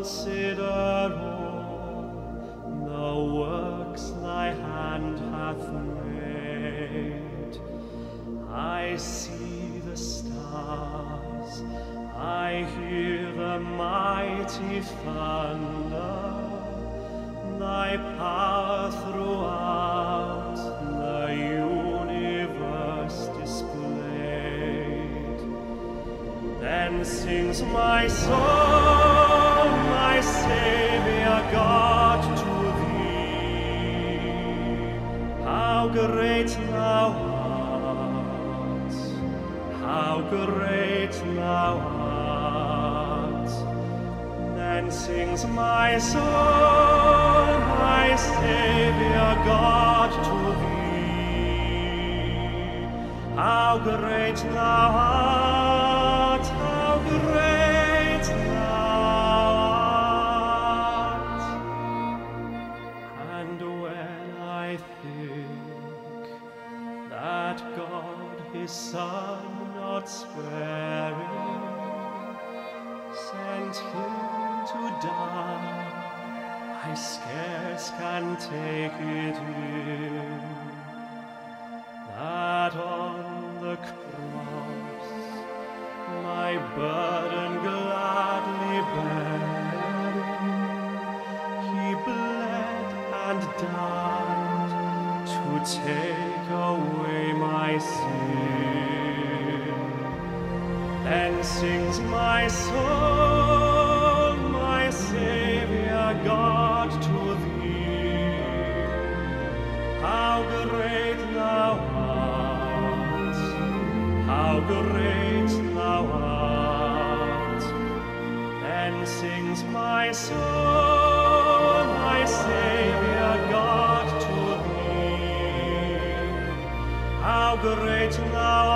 consider all the works thy hand hath made. I see the stars, I hear the mighty thunder, thy power throughout the universe displayed. Then sings my soul, How great thou art, God his Son not sparing sent him to die, I scarce can take it in. That on the cross my burden gladly bearing, he bled and died to take away my sin. Then sings my soul, my Savior God, to thee. How great thou art, how great thou art. Then sings my soul, great thou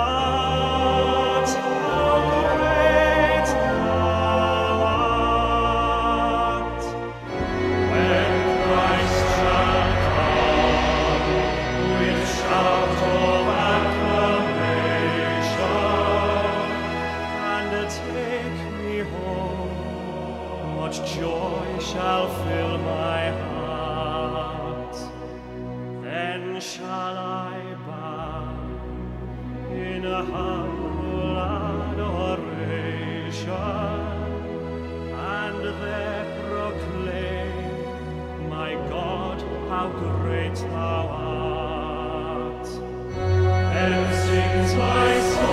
great. When Christ shall come shout and take me home, what joy shall fill my heart? and there proclaim, My God, how great thou art. And sings my soul.